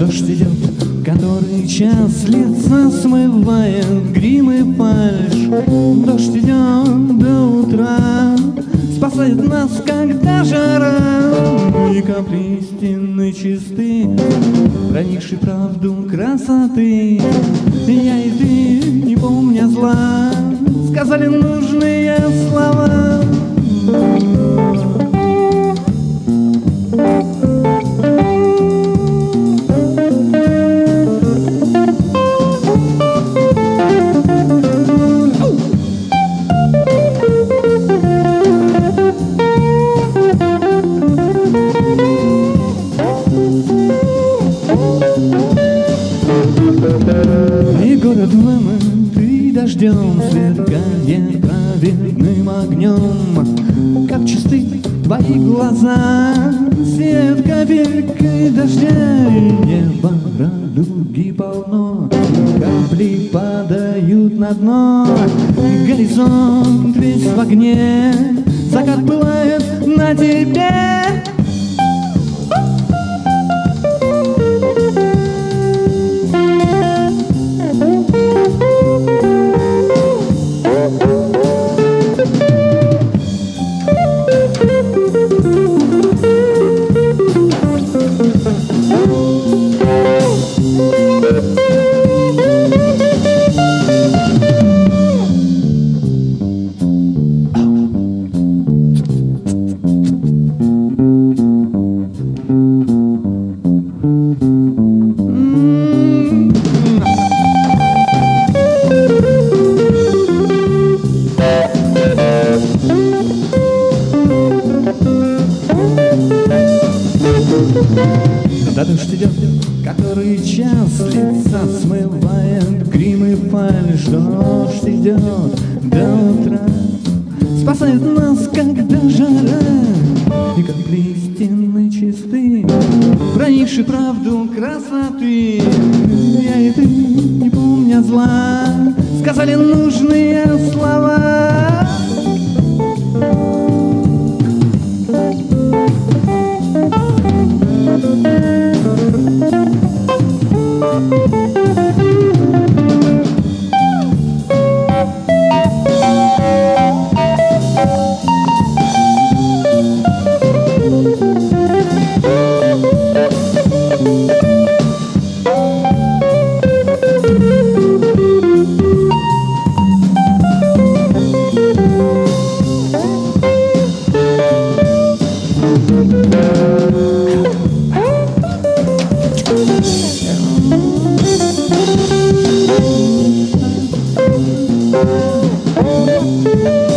Дождь идет, который час лица смывает грим и фальш. Дождь идет до утра, спасает нас, когда жара. Ну и капли истинно чисты, хранивший правду красоты. Я и ты, не помня зла, сказали нужные слова. Дождем Сверкая праведным огнем. Как чисты твои глаза Свет капельк и дождя И небо радуги полно. Капли падают на дно Горизонт весь в огне. Закат пылает на тебе Да дождь идет, который час лица смывает грим и фальшь Дождь идет до утра, спасает нас, когда жара. И как истины чисты, проникши правду красоты. Я и ты, не помня зла, сказали нужные слова Música